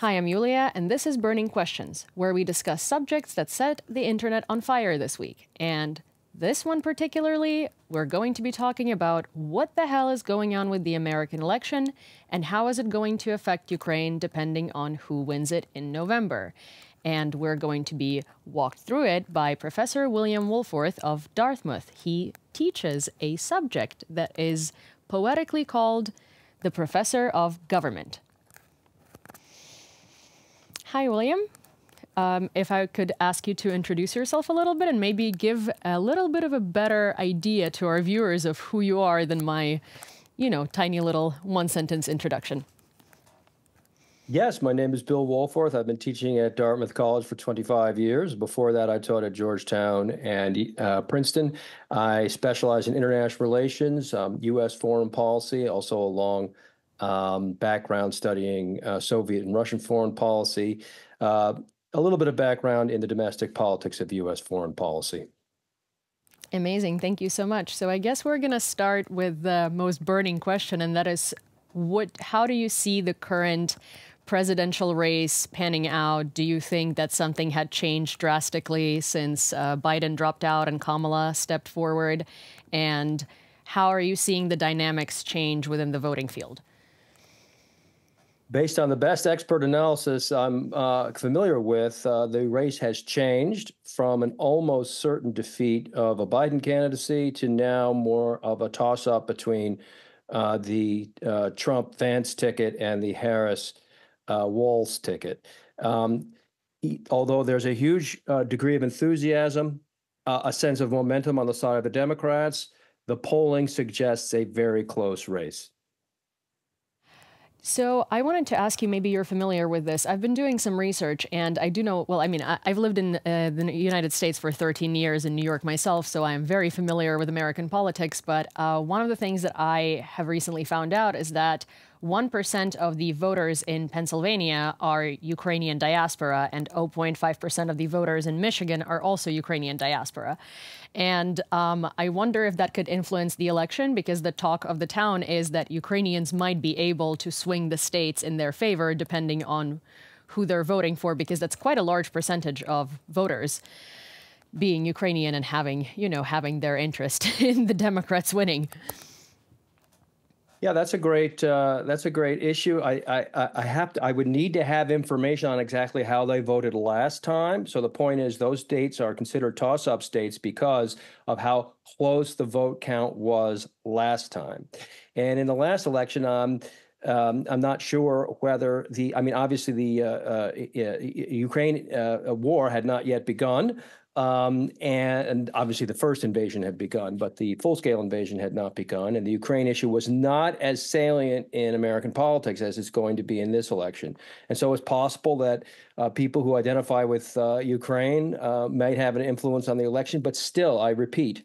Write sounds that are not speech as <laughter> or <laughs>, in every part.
Hi, I'm Yulia, and this is Burning Questions, where we discuss subjects that set the internet on fire this week. And this one particularly, we're going to be talking about what the hell is going on with the American election and how is it going to affect Ukraine depending on who wins it in November. And we're going to be walked through it by Professor William Wohlforth of Dartmouth. He teaches a subject that is poetically called the Professor of Government. Hi, William. Um, if I could ask you to introduce yourself a little bit and maybe give a little bit of a better idea to our viewers of who you are than my, you know, tiny little one sentence introduction. Yes, my name is Bill Wohlforth. I've been teaching at Dartmouth College for 25 years. Before that, I taught at Georgetown and uh, Princeton. I specialize in international relations, um, U.S. foreign policy, also a long um, background studying uh, Soviet and Russian foreign policy, uh, a little bit of background in the domestic politics of U.S. foreign policy. Amazing. Thank you so much. So I guess we're going to start with the most burning question, and that is what how do you see the current presidential race panning out? Do you think that something had changed drastically since uh, Biden dropped out and Kamala stepped forward? And how are you seeing the dynamics change within the voting field? Based on the best expert analysis I'm uh, familiar with, uh, the race has changed from an almost certain defeat of a Biden candidacy to now more of a toss up between uh, the uh, Trump Vance ticket and the Harris uh, Walz ticket. Um, although there's a huge uh, degree of enthusiasm, a sense of momentum on the side of the Democrats, the polling suggests a very close race. So I wanted to ask you, maybe you're familiar with this. I've been doing some research, and I do know. Well, I mean, I, have lived in uh, the United States for 13 years in New York myself, so I'm very familiar with American politics. But uh, one of the things that I have recently found out is that 1% of the voters in Pennsylvania are Ukrainian diaspora, and 0.5% of the voters in Michigan are also Ukrainian diaspora. And um, I wonder if that could influence the election because the talk of the town is that Ukrainians might be able to swing the states in their favor depending on who they're voting for, because that's quite a large percentage of voters being Ukrainian and having, you know, having their interest <laughs> in the Democrats winning. Yeah, that's a great uh, that's a great issue. I, I I have to I would need to have information on exactly how they voted last time. So the point is those states are considered toss-up states because of how close the vote count was last time. And in the last election, um, um, I'm not sure whether the, I mean, obviously the uh, uh, Ukraine uh, war had not yet begun. Um, and, and, obviously, the first invasion had begun, but the full scale invasion had not begun. And the Ukraine issue was not as salient in American politics as it's going to be in this election. And so it's possible that uh, people who identify with uh, Ukraine uh, might have an influence on the election. But still, I repeat,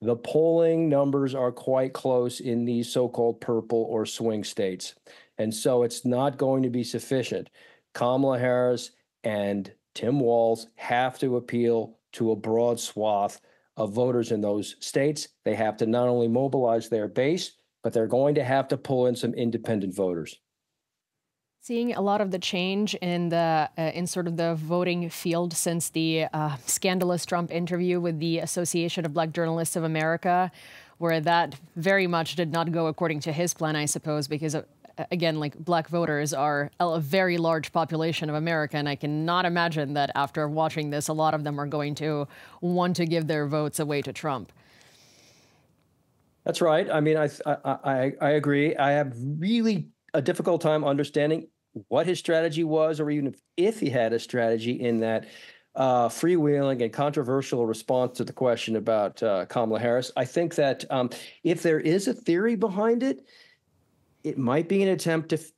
the polling numbers are quite close in these so called purple or swing states. And so it's not going to be sufficient. Kamala Harris and Tim Walz have to appeal to a broad swath of voters in those states. They have to not only mobilize their base, but they're going to have to pull in some independent voters. Seeing a lot of the change in the uh, in sort of the voting field since the uh, scandalous Trump interview with the Association of Black Journalists of America, where that very much did not go according to his plan, I suppose, because again, like black voters are a very large population of America, and I cannot imagine that after watching this, a lot of them are going to want to give their votes away to Trump. That's right. I mean, I I I agree. I have really a difficult time understanding what his strategy was, or even if, if he had a strategy in that uh, freewheeling and controversial response to the question about uh, Kamala Harris. I think that um, if there is a theory behind it, it might be an attempt to f-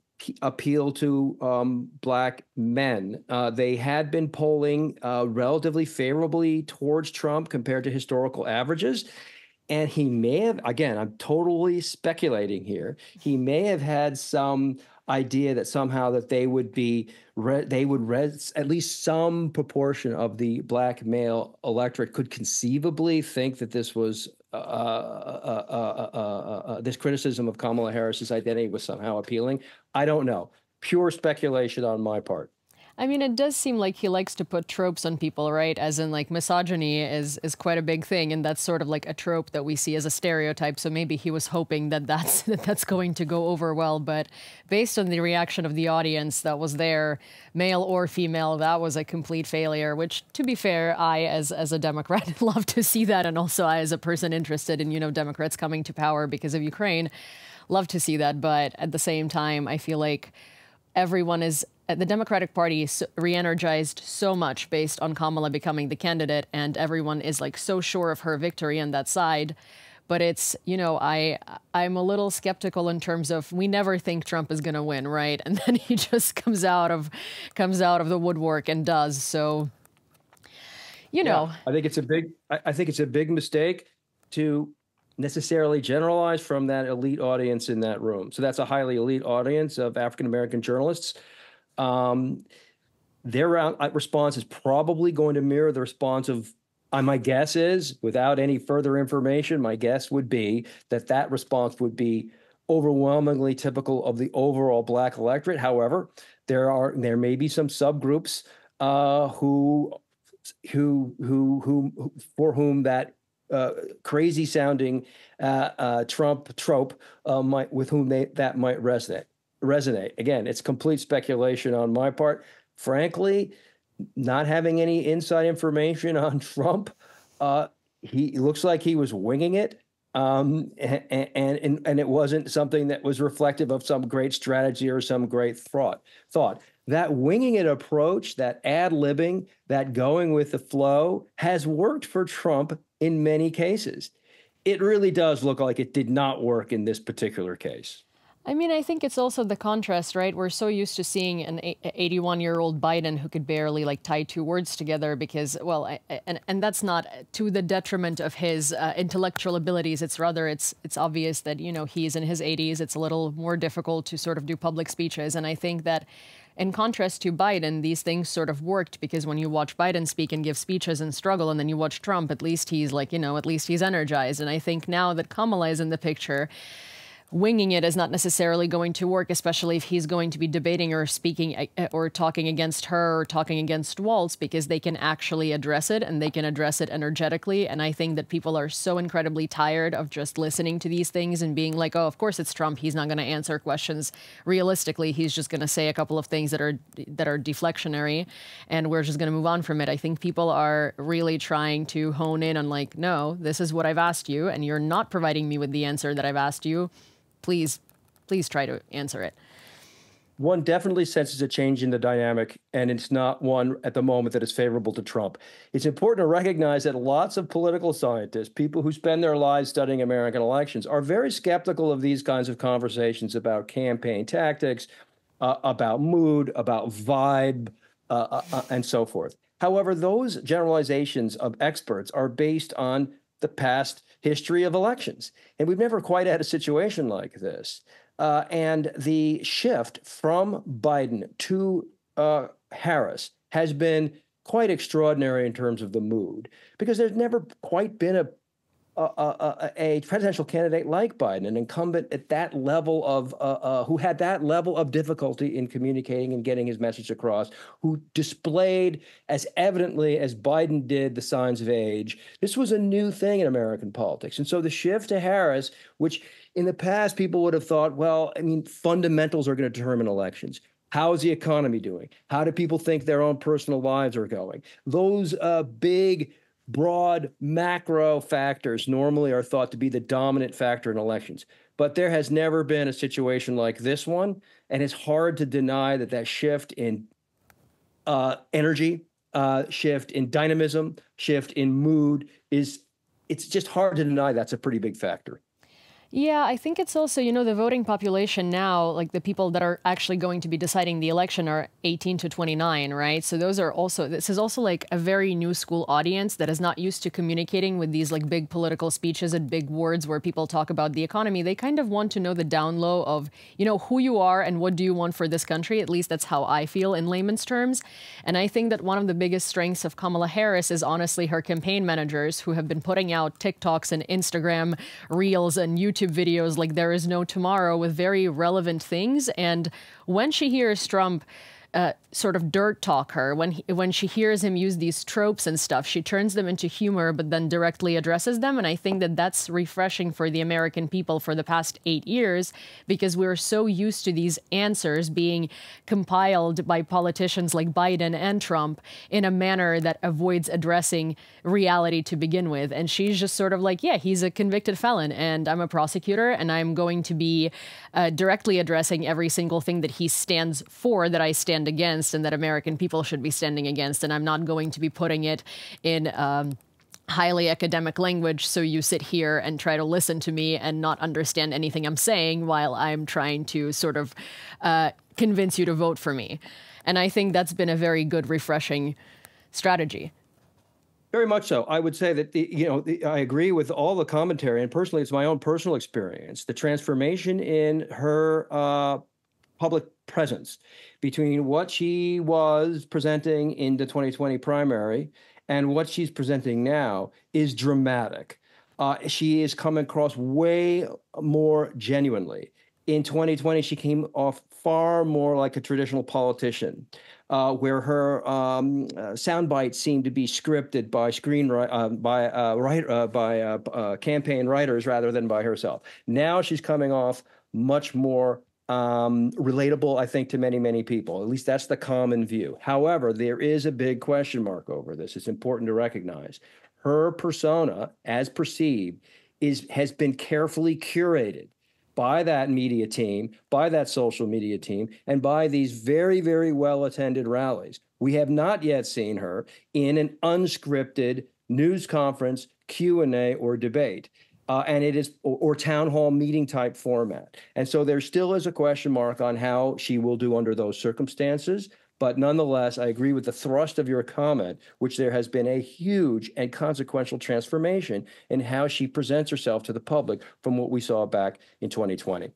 appeal to um, black men. Uh, they had been polling uh, relatively favorably towards Trump compared to historical averages. And he may have, again, I'm totally speculating here. He may have had some idea that somehow that they would be re- they would res- at least some proportion of the black male electorate could conceivably think that this was uh uh, uh, uh, uh, this criticism of Kamala Harris's identity was somehow appealing. I don't know. pure speculation on my part. I mean, it does seem like he likes to put tropes on people, right? As in, like, misogyny is is quite a big thing, and that's sort of like a trope that we see as a stereotype. So maybe he was hoping that that's <laughs> that that's going to go over well. But based on the reaction of the audience that was there, male or female, that was a complete failure. Which, to be fair, I as as a Democrat <laughs> love to see that, and also I as a person interested in you know Democrats coming to power because of Ukraine, love to see that. But at the same time, I feel like everyone is Uh, the Democratic Party re-energized so much based on Kamala becoming the candidate, and everyone is like so sure of her victory on that side. But it's you know I I'm a little skeptical in terms of we never think Trump is going to win, right? <laughs> And then he just comes out of comes out of the woodwork and does so. You know, yeah, I think it's a big I think it's a big mistake to necessarily generalize from that elite audience in that room. So that's a highly elite audience of African American journalists um, their response is probably going to mirror the response of uh, my guess is without any further information my guess would be that that response would be overwhelmingly typical of the overall black electorate. However there are there may be some subgroups uh, who who who who for whom that uh, crazy sounding uh, uh, Trump trope uh, might with whom they that might resonate resonate. Again, it's complete speculation on my part. Frankly, not having any inside information <laughs> on Trump, uh, he looks like he was winging it. Um, and, and and it wasn't something that was reflective of some great strategy or some great thought. Thought that winging it approach, that ad libbing, that going with the flow, has worked for Trump in many cases. It really does look like it did not work in this particular case. I mean, I think it's also the contrast, right? We're so used to seeing an 81 year old Biden who could barely like tie two words together because, well, I, and and that's not to the detriment of his uh, intellectual abilities. It's rather it's it's obvious that you know he's in his 80s. It's a little more difficult to sort of do public speeches, and I think that. In contrast to Biden, these things sort of worked because when you watch Biden speak and give speeches and struggle, and then you watch Trump, at least he's like, you know, at least he's energized. And I think now that Kamala is in the picture, winging it is not necessarily going to work, especially if he's going to be debating or speaking uh, or talking against her or talking against Walz, because they can actually address it and they can address it energetically. And I think that people are so incredibly tired of just listening to these things and being like, oh, of course it's Trump. He's not going to answer questions realistically. He's just going to say a couple of things that are that are deflectionary, and we're just going to move on from it. I think people are really trying to hone in on like, no, this is what I've asked you, and you're not providing me with the answer that I've asked you please, please try to answer it. One definitely senses a change in the dynamic, and it's not one at the moment that is favorable to Trump. It's important to recognize that lots of political scientists, people who spend their lives studying American elections, are very skeptical of these kinds of conversations about campaign tactics, uh, about mood, about vibe, uh, uh, uh and so forth. However, those generalizations of experts are based on the past history of elections. And we've never quite had a situation like this. Uh, and the shift from Biden to uh, Harris has been quite extraordinary in terms of the mood because there's never quite been a a, a, a, presidential candidate like Biden, an incumbent at that level of, uh, uh, who had that level of difficulty in communicating and getting his message across, who displayed as evidently as Biden did the signs of age. This was a new thing in American politics. And so the shift to Harris, which in the past people would have thought, well, I mean, fundamentals are going to determine elections. How is the economy doing? How do people think their own personal lives are going? Those uh, big broad macro factors normally are thought to be the dominant factor in elections. But there has never been a situation like this one. And it's hard to deny that that shift in uh, energy, uh, shift in dynamism, shift in mood is, it's just hard to deny that's a pretty big factor. Yeah, I think it's also, you know, the voting population now, like the people that are actually going to be deciding the election are 18 to 29, right? So those are also, this is also like a very new school audience that is not used to communicating with these like big political speeches and big words where people talk about the economy. They kind of want to know the down low of, you know, who you are and what do you want for this country. At least that's how I feel in layman's terms. And I think that one of the biggest strengths of Kamala Harris is honestly her campaign managers who have been putting out TikToks and Instagram reels and YouTube YouTube videos like There Is No Tomorrow with very relevant things. And when she hears Trump, uh, sort of dirt talk her. When he, when she hears him use these tropes and stuff she turns them into humor but then directly addresses them. And i think that that's refreshing for the american people for the past 8 years because we're so used to these answers being compiled by politicians like Biden and Trump in a manner that avoids addressing reality to begin with. And she's just sort of like yeah he's a convicted felon and i'm a prosecutor and i'm going to be uh, directly addressing every single thing that he stands for that i stand stand against and that American people should be standing against. And I'm not going to be putting it in. Um, highly academic language, so you sit here and try to listen to me and not understand anything I'm saying while I'm trying to sort of uh, convince you to vote for me. And I think that's been a very good, refreshing strategy. Very much so. I would say that the, you know the, I agree with all the commentary, and personally, it's my own personal experience. The transformation in her uh, public presence between what she was presenting in the 2020 primary and what she's presenting now is dramatic. Uh, she is coming across way more genuinely. In 2020, she came off far more like a traditional politician, uh, where her um, uh, sound bites seemed to be scripted by screen uh, by uh, write, uh, by campaign writers rather than by herself. Now she's coming off much more um, relatable, I think, to many, many people. At least that's the common view. However, there is a big question mark over this. It's important to recognize. Her persona, as perceived, is has been carefully curated by that media team, by that social media team, and by these very, very well attended rallies. We have not yet seen her in an unscripted news conference, Q&A, or debate uh, and it is or, or, town hall meeting type format. And so there still is a question mark on how she will do under those circumstances. But nonetheless, I agree with the thrust of your comment, which there has been a huge and consequential transformation in how she presents herself to the public from what we saw back in 2020.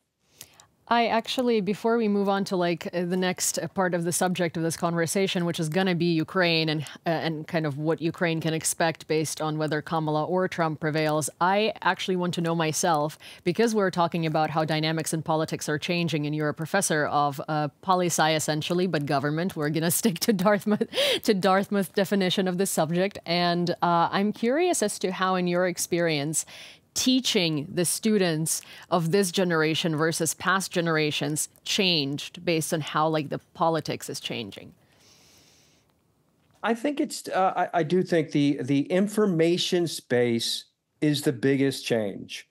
I actually, before we move on to like uh, the next part of the subject of this conversation, which is going to be Ukraine and uh, and kind of what Ukraine can expect based on whether Kamala or Trump prevails, I actually want to know myself because we're talking about how dynamics in politics are changing, and you're a professor of uh, poli sci essentially, but government. We're going <laughs> to stick to Dartmouth to Dartmouth definition of the subject, and uh, I'm curious as to how, in your experience, teaching the students of this generation versus past generations changed based on how like the politics is changing? I think it's. Uh, I, I do think the the information space is the biggest change.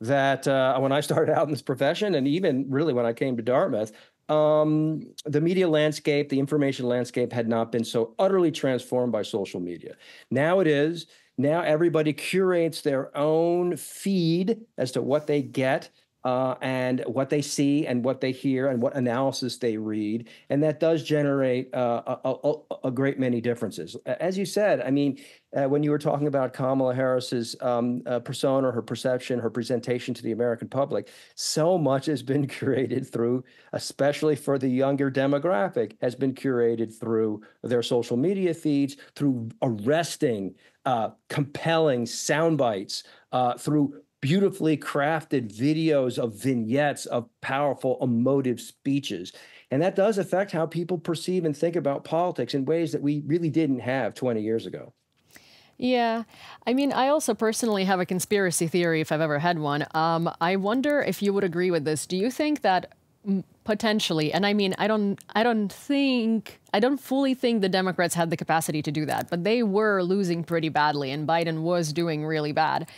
That uh, when I started out in this profession, and even really when I came to Dartmouth, um, the media landscape, the information landscape had not been so utterly transformed by social media. Now it is. Now everybody curates their own feed as to what they get uh, and what they see and what they hear and what analysis they read. And that does generate uh, a, a, a, great many differences. As you said, I mean, uh, when you were talking about Kamala Harris's um, uh, persona, her perception, her presentation to the American public, so much has been <laughs> curated through, especially for the younger demographic, has been curated through their social media feeds, through arresting, uh, compelling sound bites, uh, through beautifully crafted videos of vignettes of powerful emotive speeches. And that does affect how people perceive and think about politics in ways that we really didn't have 20 years ago. Yeah. I mean, I also personally have a conspiracy theory if I've ever had one. Um, I wonder if you would agree with this. Do you think that potentially and i mean i don't i don't think i don't fully think the democrats had the capacity to do that but they were losing pretty badly and biden was doing really bad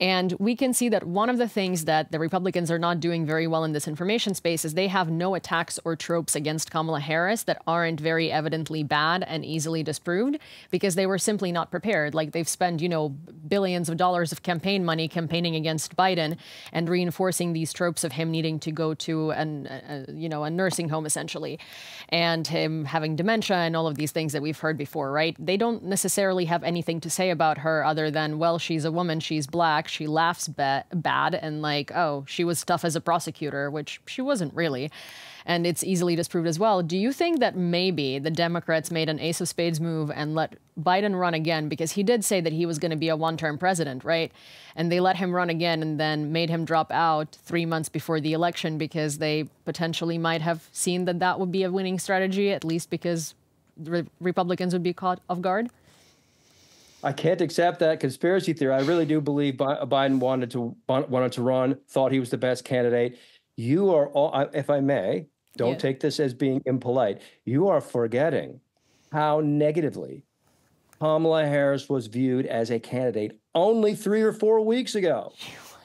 and we can see that one of the things that the Republicans are not doing very well in this information space is they have no attacks or tropes against Kamala Harris that aren't very evidently bad and easily disproved because they were simply not prepared. Like they've spent, you know, billions of dollars of campaign money campaigning against Biden and reinforcing these tropes of him needing to go to an, a, you know, a nursing home essentially and him having dementia and all of these things that we've heard before, right? They don't necessarily have anything to say about her other than, well, she's a woman, she's black, fact, she laughs ba- bad and like, oh, she was tough as a prosecutor, which she wasn't really. And it's easily disproved as well. Do you think that maybe the Democrats made an ace of spades move and let Biden run again? Because he did say that he was going to be a one term president, right? And they let him run again and then made him drop out three months before the election because they potentially might have seen that that would be a winning strategy, at least because re- Republicans would be caught off guard? I can't accept that conspiracy theory. I really do believe Biden wanted to wanted to run, thought he was the best candidate. You are all, if I may, don't yeah. take this as being impolite. You are forgetting how negatively Kamala Harris was viewed as a candidate only three or four weeks ago.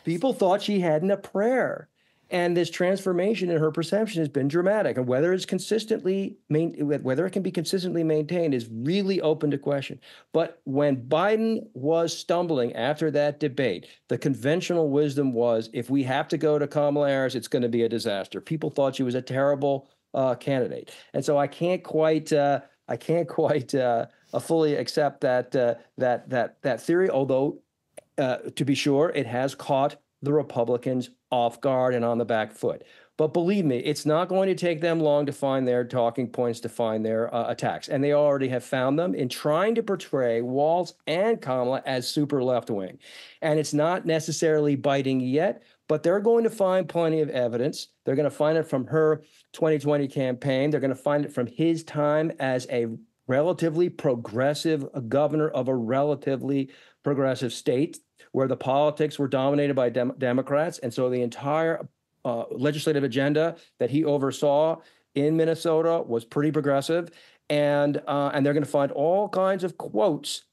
People thought she hadn't a prayer. And this transformation in her perception has been dramatic. And whether it's consistently main, whether it can be consistently maintained is really open to question. But when Biden was stumbling after that debate, the conventional wisdom was if we have to go to Kamala Harris, it's going to be a disaster. People thought she was a terrible uh, candidate, and so I can't quite uh, I can't quite uh, fully accept that uh, that that that theory. Although uh, to be sure, it has caught the Republicans off guard and on the back foot. But believe me, it's not going to take them long to find their talking points, to find their uh, attacks. And they already have found them in trying to portray Walz and Kamala as super left wing. And it's not necessarily biting yet, but they're going to find plenty of evidence. They're going to find it from her 2020 campaign. They're going to find it from his time as a relatively progressive governor of a relatively progressive state where the politics were dominated by Dem- Democrats. And so the entire uh, legislative agenda that he oversaw in Minnesota was pretty progressive. And, uh, and they're going to find all kinds of quotes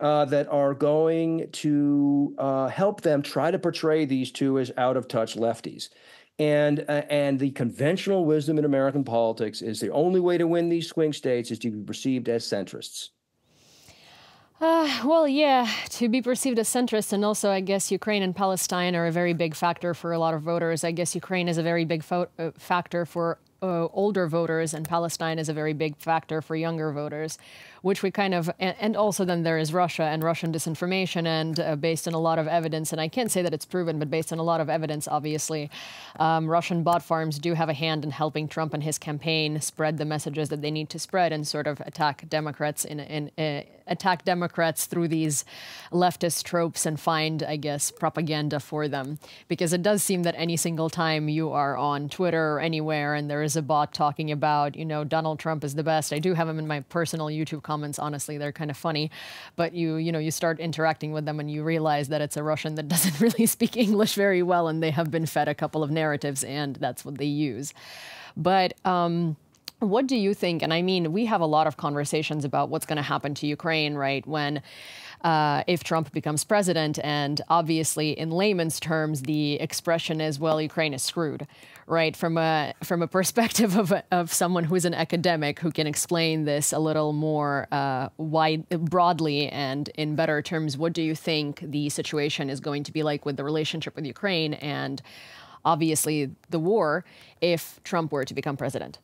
uh, that are going to uh, help them try to portray these two as out of touch lefties. And, uh, and the conventional wisdom in American politics is the only way to win these swing states is to be perceived as centrists. Uh, well, yeah, to be perceived as centrist, and also I guess Ukraine and Palestine are a very big factor for a lot of voters. I guess Ukraine is a very big uh, factor for uh, older voters, and Palestine is a very big factor for younger voters, which we kind of, and, and also then there is Russia and Russian disinformation, and uh, based on a lot of evidence, and I can't say that it's proven, but based on a lot of evidence, obviously, um, Russian bot farms do have a hand in helping Trump and his campaign spread the messages that they need to spread and sort of attack Democrats in, in, uh, attack Democrats through these leftist tropes and find, I guess, propaganda for them. Because it does seem that any single time you are on Twitter or anywhere and there is a bot talking about, you know, Donald Trump is the best. I do have him in my personal YouTube comments. Honestly, they're kind of funny. But you, you know, you start interacting with them and you realize that it's a Russian that <laughs> doesn't really speak English very well and they have been fed a couple of narratives and that's what they use. But, um, what do you think? And I mean, we have a lot of conversations about what's going to happen to Ukraine, right? When, uh, if Trump becomes president. And obviously, in layman's terms, the expression is, well, Ukraine is screwed, right? From a, from a perspective <laughs> of, of someone who's an academic who can explain this a little more uh, wide, broadly and in better terms, what do you think the situation is going to be like with the relationship with Ukraine and obviously the war if Trump were to become president?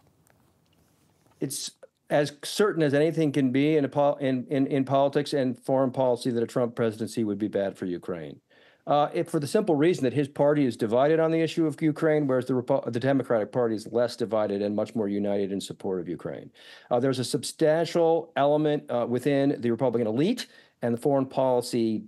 it's as certain as anything can be in, in, in, in politics and foreign policy that a Trump presidency would be bad for Ukraine. Uh, for the simple reason that his party is divided on the issue of Ukraine, whereas the, Repo- the Democratic Party is less divided and much more united in support of Ukraine. Uh, there's a substantial element uh, within the Republican elite and the foreign policy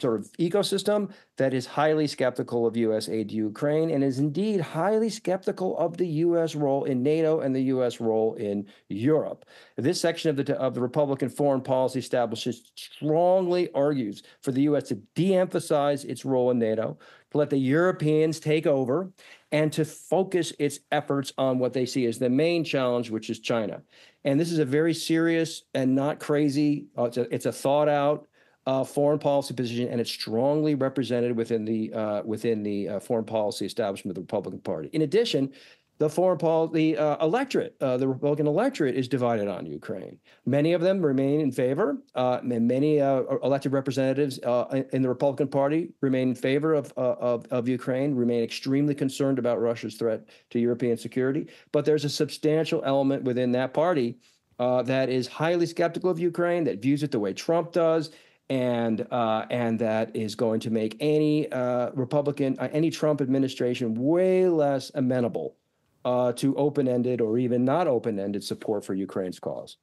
sort of ecosystem that is highly skeptical of U.S. aid to Ukraine and is indeed highly skeptical of the U.S. role in NATO and the U.S. role in Europe. This section of the of the Republican foreign policy establishment strongly argues for the U.S. to de-emphasize its role in NATO, to let the Europeans take over, and to focus its efforts on what they see as the main challenge, which is China. And this is a very serious and not crazy. Uh, it's a, it's a thought out uh, foreign policy position, and it's strongly represented within the uh, within the uh, foreign policy establishment of the Republican Party. In addition, the foreign policy uh, electorate, uh, the Republican electorate, is divided on Ukraine. Many of them remain in favor, uh, and many elected representatives in the Republican Party remain in favor of, of of Ukraine, remain extremely concerned about Russia's threat to European security. But there's a substantial element within that party. Uh, that is highly skeptical of Ukraine, that views it the way Trump does, and uh, and that is going to make any uh, Republican, uh, any Trump administration way less amenable uh, to open-ended or even not open-ended support for Ukraine's cause.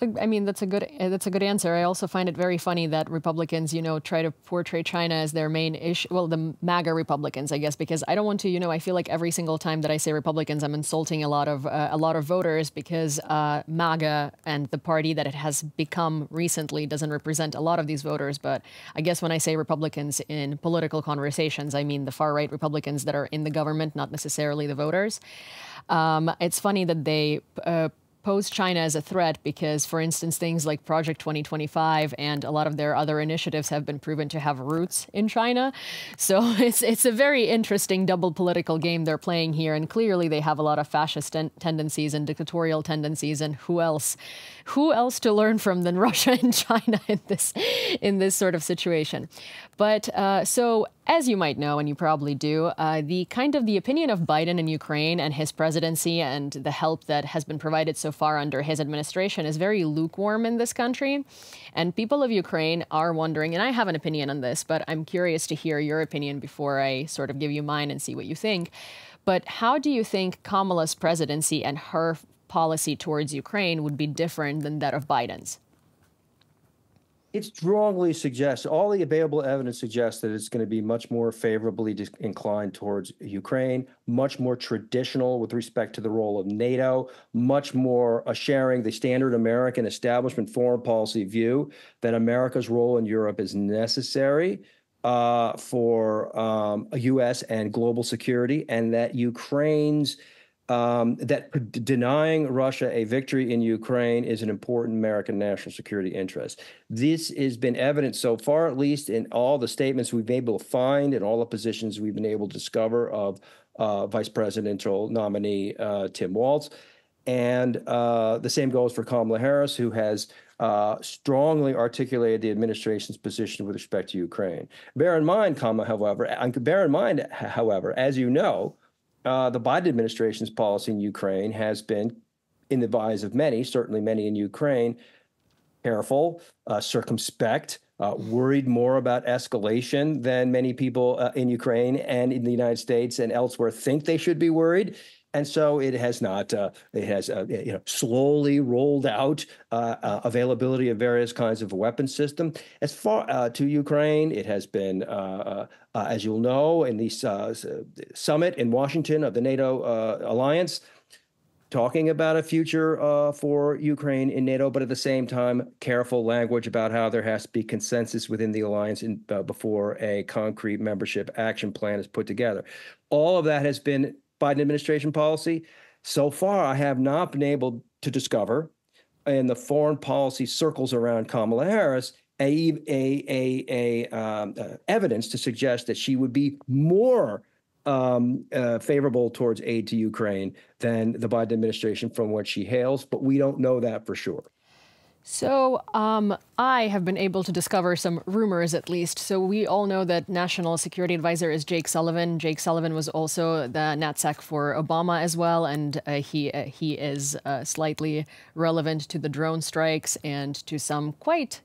I mean, that's a good uh, that's a good answer. I also find it very funny that Republicans, you know, try to portray China as their main issue. Well, the MAGA Republicans, I guess, because I don't want to, you know, I feel like every single time that I say Republicans, I'm insulting a lot of uh, a lot of voters because uh, MAGA and the party that it has become recently doesn't represent a lot of these voters. But I guess when I say Republicans in political conversations, I mean the far right Republicans that are in the government, not necessarily the voters. Um, it's funny that they uh, pose China as a threat because, for instance, things like Project 2025 and a lot of their other initiatives have been proven to have roots in China. So <laughs> it's it's a very interesting double political game they're playing here, and clearly they have a lot of fascist ten tendencies and dictatorial tendencies. And who else, who else to learn from than <laughs> Russia and China in this in this sort of situation? But uh, so as you might know, and you probably do, uh, the kind of the opinion of Biden in Ukraine and his presidency and the help that has been provided so far under his administration is very lukewarm in this country. And people of Ukraine are wondering, and I have an opinion on this, but I'm curious to hear your opinion before I sort of give you mine and see what you think. But how do you think Kamala's presidency and her policy towards Ukraine would be different than that of Biden's? It strongly suggests, all the available evidence suggests that it's going to be much more favorably inclined towards Ukraine, much more traditional with respect to the role of NATO, much more sharing the standard American establishment foreign policy view that America's role in Europe is necessary uh, for um, U.S. and global security, and that Ukraine's um, that denying Russia a victory in Ukraine is an important American national security interest. This has been evident so far, at least in all the statements we've been able to find and all the positions we've been able to discover of uh, Vice Presidential nominee uh, Tim Walz. And uh, the same goes for Kamala Harris, who has uh, strongly articulated the administration's position with respect to Ukraine. Bear in mind, Kamala, however, bear in mind, however, as you know, uh, the Biden administration's policy in Ukraine has been, in the eyes of many, certainly many in Ukraine, careful, uh, circumspect, uh, worried more about escalation than many people uh, in Ukraine and in the United States and elsewhere think they should be worried. And so it has not. Uh, it has uh, you know slowly rolled out uh, uh availability of various kinds of weapon system. As far uh, to Ukraine, it has been, uh, as you'll know, in the summit in Washington of the NATO alliance, talking about a future for Ukraine in NATO, but at the same time, careful language about how there has to be consensus within the alliance in, before a concrete membership action plan is put together. All of that has been Biden administration policy. So far, I have not been able to discover in the foreign policy circles around Kamala Harris a, a, a, a um, uh, evidence to suggest that she would be more um, uh, favorable towards aid to Ukraine than the Biden administration from which she hails, but we don't know that for sure. So um, I have been able to discover some rumors, at least. So we all know that National Security Advisor is Jake Sullivan. Jake Sullivan was also the NatSec for Obama as well, and uh, he uh, he is uh, slightly relevant to the drone strikes and to some quite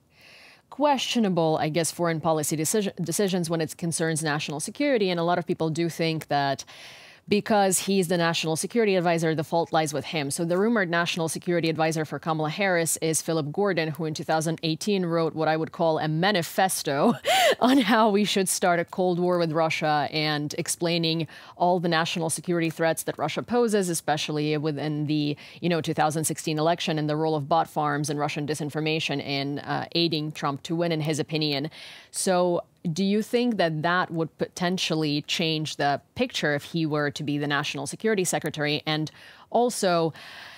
questionable, I guess, foreign policy decision, decisions when it concerns national security. And a lot of people do think that because he's the national security advisor, the fault lies with him. So the rumored national security advisor for Kamala Harris is Philip Gordon, who in 2018 wrote what I would call a manifesto <laughs> on how we should start a Cold War with Russia and explaining all the national security threats that Russia poses, especially within the you know 2016 election and the role of bot farms and Russian disinformation in uh, aiding Trump to win, in his opinion. So do you think that that would potentially change the picture if he were to be the national security secretary? And also,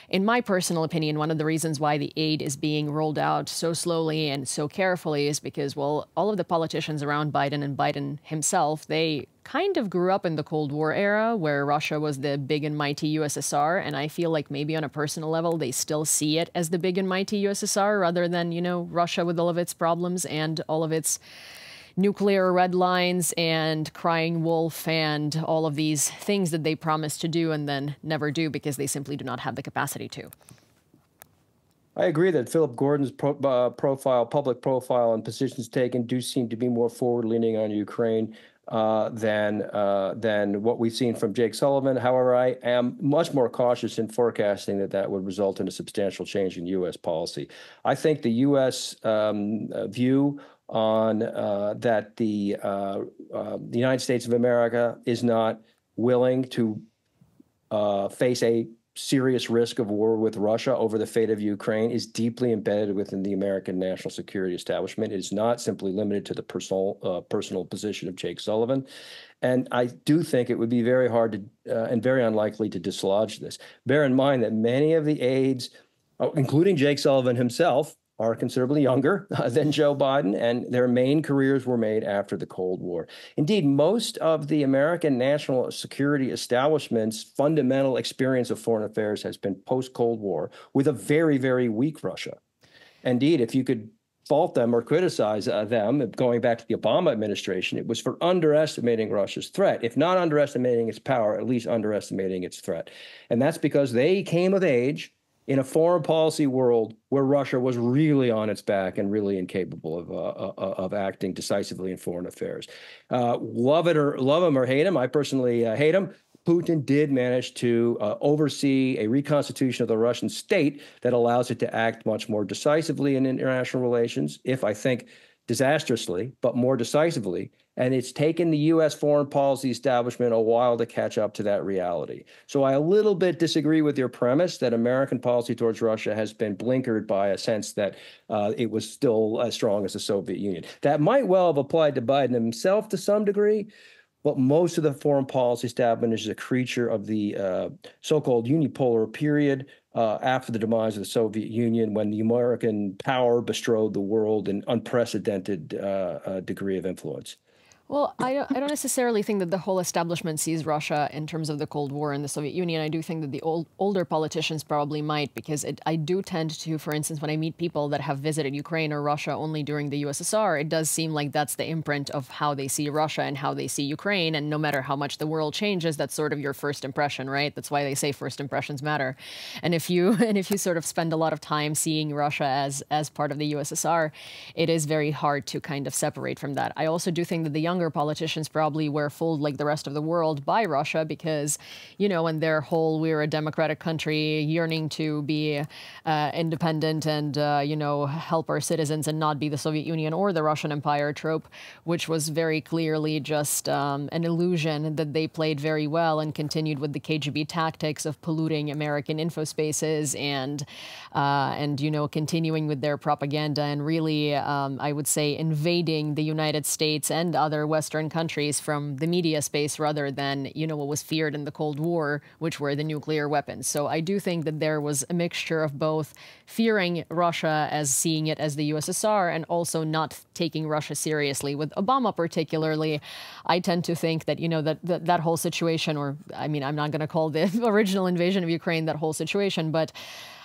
in my personal opinion, one of the reasons why the aid is being rolled out so slowly and so carefully is because, well, all of the politicians around Biden and Biden himself, they kind of grew up in the Cold War era where Russia was the big and mighty USSR. And I feel like maybe on a personal level, they still see it as the big and mighty USSR rather than, you know, Russia with all of its problems and all of its nuclear red lines and crying wolf and all of these things that they promise to do and then never do because they simply do not have the capacity to. I agree that Philip Gordon's pro, uh, profile, public profile, and positions taken do seem to be more forward-leaning on Ukraine uh, than uh, than what we've seen from Jake Sullivan. However, I am much more cautious in forecasting that that would result in a substantial change in U.S. policy. I think the U.S. Um, view on uh, that the uh, uh, the United States of America is not willing to face a serious risk of war with Russia over the fate of Ukraine is deeply embedded within the American national security establishment. It is not simply limited to the personal uh, personal position of Jake Sullivan. And I do think it would be very hard to uh, and very unlikely to dislodge this. Bear in mind that many of the aides, uh, including Jake Sullivan himself, are considerably younger than Joe Biden, and their main careers were made after the Cold War. Indeed, most of the American national security establishment's fundamental experience of foreign affairs has been post Cold War with a very, very weak Russia. Indeed, if you could fault them or criticize uh, them, going back to the Obama administration, it was for underestimating Russia's threat. If not underestimating its power, at least underestimating its threat. And that's because they came of age in a foreign policy world where Russia was really on its back and really incapable of uh, uh, uh, of acting decisively in foreign affairs. Uh, love it or love him or hate him, I personally uh, hate him. Putin did manage to uh, oversee a reconstitution of the Russian state that allows it to act much more decisively in international relations. If I think disastrously, but more decisively. And it's taken the U.S. foreign policy establishment a while to catch up to that reality. So I a little bit disagree with your premise that American policy towards Russia has been blinkered by a sense that uh, it was still as strong as the Soviet Union. That might well have applied to Biden himself to some degree, but most of the foreign policy establishment is a creature of the uh, so-called unipolar period uh, after the demise of the Soviet Union, when the American power bestrode the world in unprecedented uh, uh degree of influence. Well, I don't, I don't necessarily think that the whole establishment sees Russia in terms of the Cold War and the Soviet Union. I do think that the old, older politicians probably might, because it, I do tend to, for instance, when I meet people that have visited Ukraine or Russia only during the USSR, it does seem like that's the imprint of how they see Russia and how they see Ukraine. And no matter how much the world changes, that's sort of your first impression, right? That's why they say first impressions matter. And if you <laughs> and if you sort of spend a lot of time seeing Russia as as part of the USSR, it is very hard to kind of separate from that. I also do think that the young younger politicians probably were fooled like the rest of the world by Russia because, you know, in their whole we're a democratic country yearning to be uh, independent and, uh, you know, help our citizens and not be the Soviet Union or the Russian Empire trope, which was very clearly just um, an illusion that they played very well and continued with the KGB tactics of polluting American info spaces and, uh, and you know, continuing with their propaganda and really, um, I would say, invading the United States and other Western countries from the media space rather than, you know, what was feared in the Cold War, which were the nuclear weapons. So I do think that there was a mixture of both fearing Russia as seeing it as the USSR and also not taking Russia seriously. With Obama particularly, I tend to think that, you know, that that, that whole situation, or I mean, I'm not going to call the <laughs> original invasion of Ukraine that whole situation, but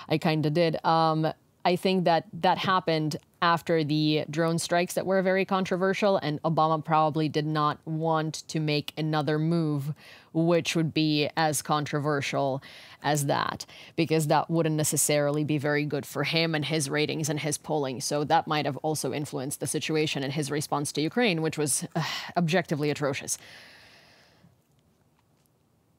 I kind of did. Um, I think that that happened after the drone strikes that were very controversial, and Obama probably did not want to make another move which would be as controversial as that, because that wouldn't necessarily be very good for him and his ratings and his polling. So that might have also influenced the situation and his response to Ukraine, which was uh, objectively atrocious.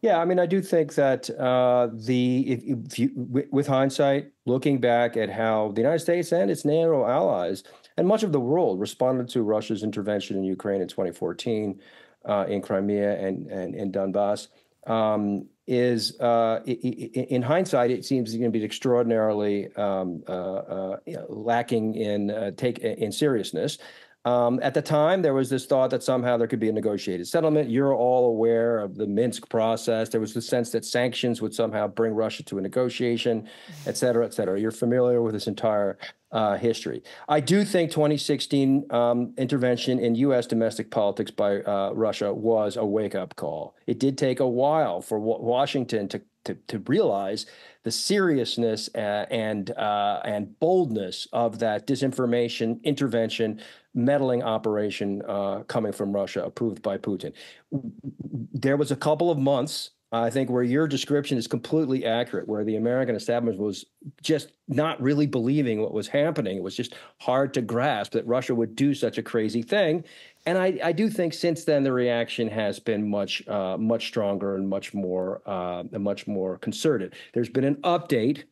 Yeah, I mean, I do think that uh, the if, if you, with hindsight, looking back at how the United States and its NATO allies and much of the world responded to Russia's intervention in Ukraine in 2014, uh, in Crimea and and in Donbass, um, is uh, in hindsight, it seems going to be extraordinarily um, uh, uh, lacking in uh, take in seriousness. Um, at the time, there was this thought that somehow there could be a negotiated settlement. You're all aware of the Minsk process. There was the sense that sanctions would somehow bring Russia to a negotiation, et cetera, et cetera. You're familiar with this entire uh, history. I do think 2016 um, intervention in U.S. domestic politics by uh, Russia was a wake up call. It did take a while for Washington to, to, to realize the seriousness uh, and uh, and boldness of that disinformation intervention meddling operation uh, coming from Russia, approved by Putin. There was a couple of months I think where your description is completely accurate, where the American establishment was just not really believing what was happening. It was just hard to grasp that Russia would do such a crazy thing. And I, I do think since then the reaction has been much uh, much stronger and much more uh, much more concerted. There's been an update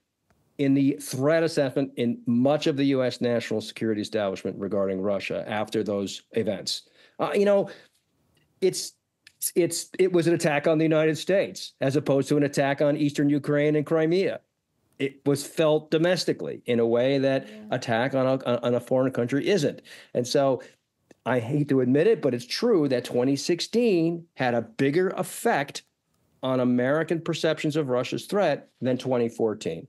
in the threat assessment in much of the U.S. national security establishment regarding Russia after those events. Uh, you know, it's it's it was an attack on the United States as opposed to an attack on eastern Ukraine and Crimea. It was felt domestically in a way that yeah. attack on a on a foreign country isn't. And so I hate to admit it, but it's true that 2016 had a bigger effect on American perceptions of Russia's threat than 2014.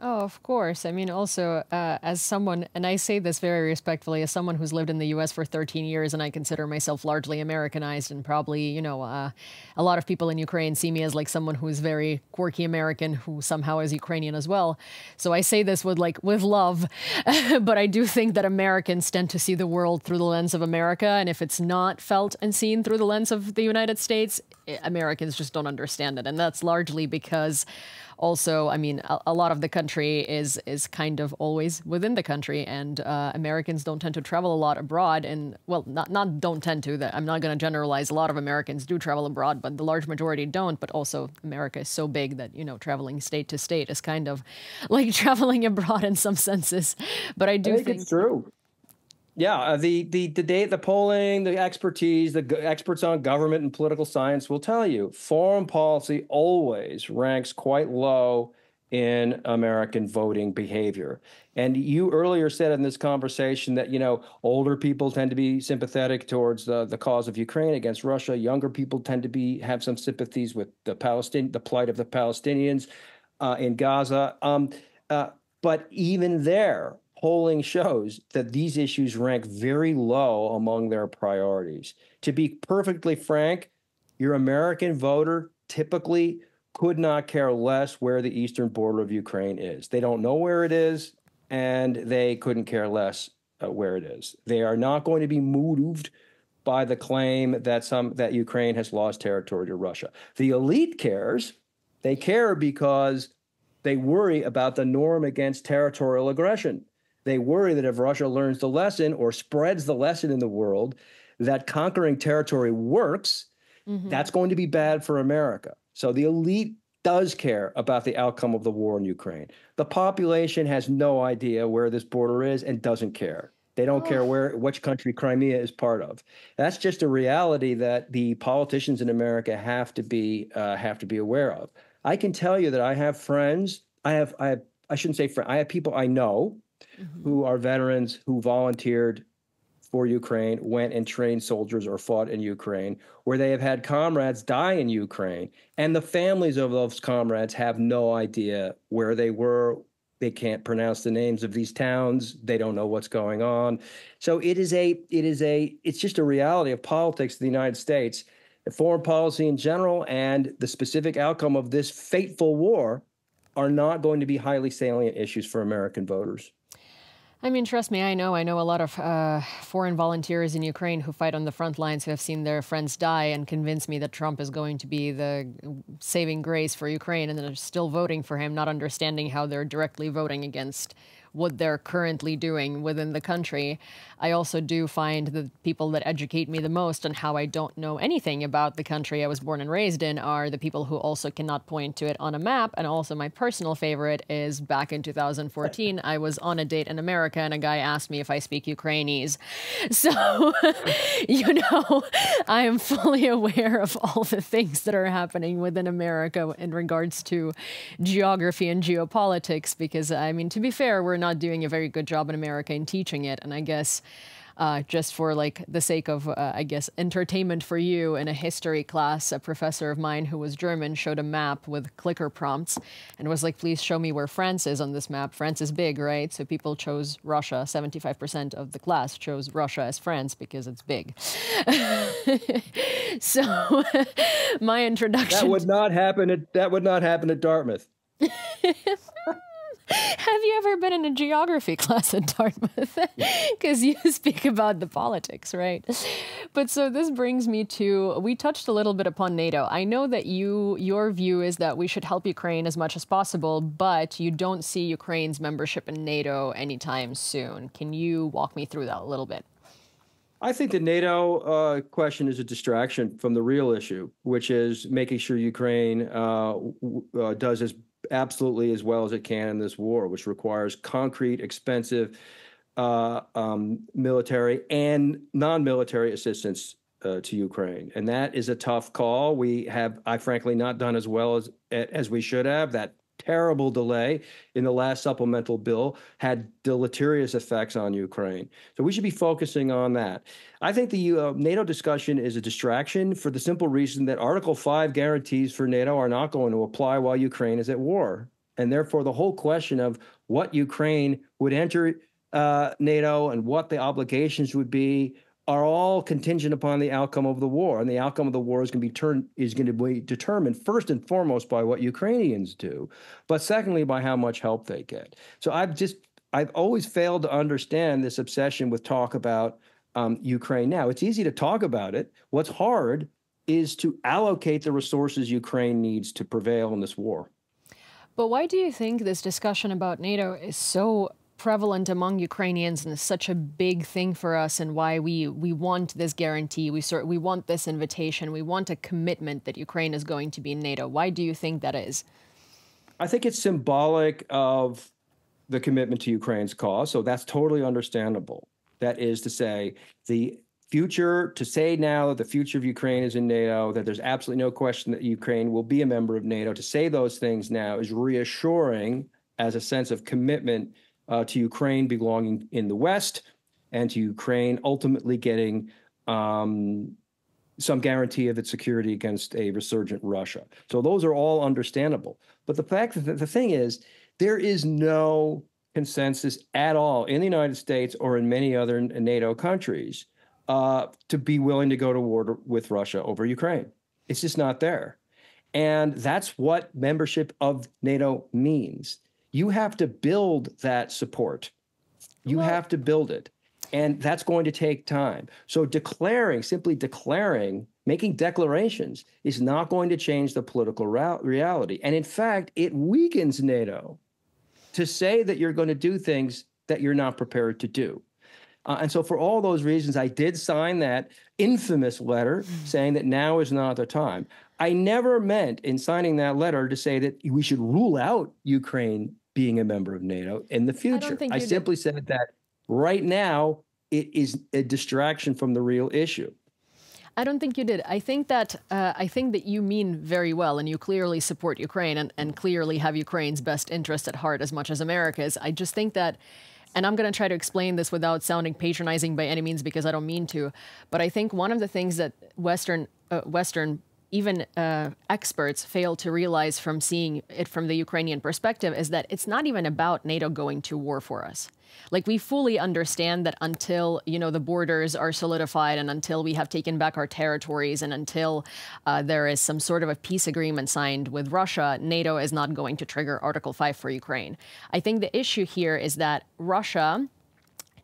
Oh, of course. I mean, also, uh, as someone, and I say this very respectfully, as someone who's lived in the US for 13 years and I consider myself largely Americanized, and probably, you know, uh, a lot of people in Ukraine see me as like someone who's very quirky American who somehow is Ukrainian as well. So I say this with like, with love, <laughs> but I do think that Americans tend to see the world through the lens of America. And if it's not felt and seen through the lens of the United States, eh, Americans just don't understand it. And that's largely because also, I mean, a, a, lot of the country is is kind of always within the country, and uh, Americans don't tend to travel a lot abroad. And well, not not don't tend to. That I'm not going to generalize. A lot of Americans do travel abroad, but the large majority don't. But also, America is so big that you know traveling state to state is kind of <laughs> like traveling abroad in some senses. But I do I think, think it's true. Yeah, uh, the the the data, the polling, the expertise, the experts on government and political science will tell you foreign policy always ranks quite low in American voting behavior. And you earlier said in this conversation that you know older people tend to be sympathetic towards the, the cause of Ukraine against Russia. Younger people tend to be have some sympathies with the Palestinian the plight of the Palestinians uh, in Gaza. Um, uh, but even there, polling shows that these issues rank very low among their priorities. To be perfectly frank, your American voter typically could not care less where the eastern border of Ukraine is. They don't know where it is, and they couldn't care less uh, where it is. They are not going to be moved by the claim that some that Ukraine has lost territory to Russia. The elite cares. They care because they worry about the norm against territorial aggression. They worry that if Russia learns the lesson or spreads the lesson in the world that conquering territory works, mm-hmm. that's going to be bad for America. So the elite does care about the outcome of the war in Ukraine. The population has no idea where this border is and doesn't care. They don't oh. care where which country Crimea is part of. That's just a reality that the politicians in America have to be uh, have to be aware of. I can tell you that I have friends. I have I have I shouldn't say friends. I have people I know mm-hmm. who are veterans who volunteered for Ukraine, went and trained soldiers or fought in Ukraine, where they have had comrades die in Ukraine, and the families of those comrades have no idea where they were. They can't pronounce the names of these towns. They don't know what's going on. So it is a, it is a, it's just a reality of politics in the United States, foreign policy in general, and the specific outcome of this fateful war are not going to be highly salient issues for American voters. I mean, trust me, I know. I know a lot of uh, foreign volunteers in Ukraine who fight on the front lines who have seen their friends die and convince me that Trump is going to be the saving grace for Ukraine and they're still voting for him, not understanding how they're directly voting against what they're currently doing within the country. I also do find the people that educate me the most on how I don't know anything about the country I was born and raised in are the people who also cannot point to it on a map. And also, my personal favorite is back in 2014, I was on a date in America and a guy asked me if I speak Ukrainese. <laughs> So, you know, I am fully aware of all the things that are happening within America in regards to geography and geopolitics, because, I mean, to be fair, we're not doing a very good job in America in teaching it. And I guess uh, just for like the sake of, uh, I guess, entertainment for you in a history class, a professor of mine who was German showed a map with clicker prompts and was like, please show me where France is on this map. France is big, right? So people chose Russia. 75% of the class chose Russia as France because it's big. <laughs> so <laughs> my introduction. That would not happen at, that would not happen at Dartmouth. <laughs> <laughs> Have you ever been in a geography <laughs> class at Dartmouth? Because you <laughs> speak about the politics, right? But so this brings me to we touched a little bit upon NATO. I know that you your view is that we should help Ukraine as much as possible, but you don't see Ukraine's membership in NATO anytime soon. Can you walk me through that a little bit? I think the NATO uh, question is a distraction from the real issue, which is making sure Ukraine uh, uh, does as absolutely as well as it can in this war, which requires concrete, expensive uh, um, military and non-military assistance uh, to Ukraine, and that is a tough call. We have, I frankly, not done as well as as we should have. That terrible delay in the last supplemental bill had deleterious effects on Ukraine. So we should be focusing on that. I think the uh, NATO discussion is a distraction for the simple reason that Article 5 guarantees for NATO are not going to apply while Ukraine is at war. And therefore, the whole question of what Ukraine would enter uh, NATO and what the obligations would be are all contingent upon the outcome of the war, and the outcome of the war is going to be turned is going to be determined first and foremost by what Ukrainians do, but secondly by how much help they get. So I've just I've always failed to understand this obsession with talk about um, Ukraine. Now it's easy to talk about it. What's hard is to allocate the resources Ukraine needs to prevail in this war. But why do you think this discussion about NATO is so prevalent among Ukrainians and is such a big thing for us and why we we want this guarantee we sort we want this invitation we want a commitment that Ukraine is going to be in NATO. Why do you think that is? I think it's symbolic of the commitment to Ukraine's cause so that's totally understandable. That is to say the future to say now that the future of Ukraine is in NATO that there's absolutely no question that Ukraine will be a member of NATO to say those things now is reassuring as a sense of commitment uh, to Ukraine belonging in the West and to Ukraine ultimately getting um, some guarantee of its security against a resurgent Russia. So those are all understandable. But the fact that the thing is, there is no consensus at all in the United States or in many other NATO countries uh, to be willing to go to war with Russia over Ukraine. It's just not there. And that's what membership of NATO means you have to build that support. You well, have to build it. And that's going to take time. So declaring, simply declaring, making declarations is not going to change the political reality. And in fact, it weakens NATO to say that you're going to do things that you're not prepared to do. Uh, and so, for all those reasons, I did sign that infamous letter mm. saying that now is not the time. I never meant in signing that letter to say that we should rule out Ukraine being a member of NATO in the future. I, I simply did. said that right now it is a distraction from the real issue. I don't think you did. I think that uh, I think that you mean very well, and you clearly support Ukraine and, and clearly have Ukraine's best interest at heart as much as America's. I just think that and I'm going to try to explain this without sounding patronizing by any means because I don't mean to. But I think one of the things that Western uh, Western even uh, experts fail to realize from seeing it from the Ukrainian perspective is that it's not even about NATO going to war for us. Like we fully understand that until you know the borders are solidified and until we have taken back our territories and until uh, there is some sort of a peace agreement signed with Russia, NATO is not going to trigger Article 5 for Ukraine. I think the issue here is that Russia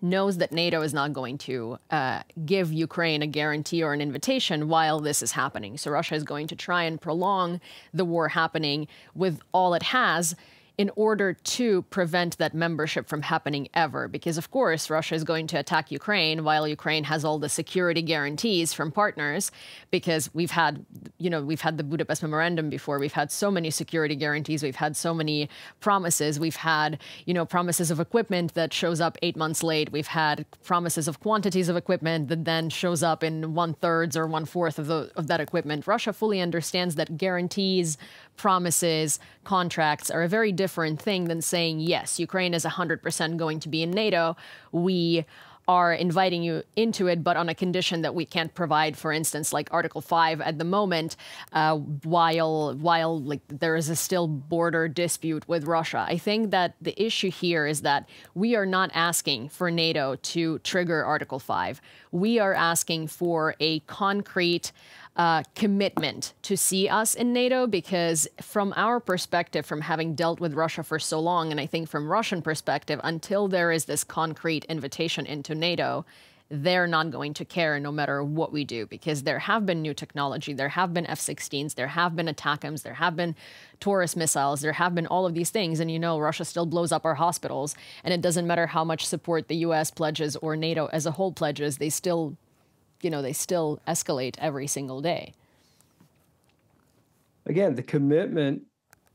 knows that NATO is not going to uh, give Ukraine a guarantee or an invitation while this is happening. So Russia is going to try and prolong the war happening with all it has in order to prevent that membership from happening ever. Because, of course, Russia is going to attack Ukraine while Ukraine has all the security guarantees from partners. Because we've had, you know, we've had the Budapest Memorandum before. We've had so many security guarantees. We've had so many promises. We've had, you know, promises of equipment that shows up eight months late. We've had promises of quantities of equipment that then shows up in one thirds or one fourth of, of that equipment. Russia fully understands that guarantees, promises, contracts are a very different thing than saying, yes, Ukraine is 100% going to be in NATO. We are inviting you into it, but on a condition that we can't provide, for instance, like Article Five at the moment, uh, while while like there is a still border dispute with Russia. I think that the issue here is that we are not asking for NATO to trigger Article Five. We are asking for a concrete uh, commitment to see us in NATO because, from our perspective, from having dealt with Russia for so long, and I think from Russian perspective, until there is this concrete invitation into NATO, they're not going to care no matter what we do because there have been new technology, there have been F 16s, there have been ATACMS, there have been Taurus missiles, there have been all of these things. And you know, Russia still blows up our hospitals. And it doesn't matter how much support the US pledges or NATO as a whole pledges, they still you know, they still escalate every single day. Again, the commitment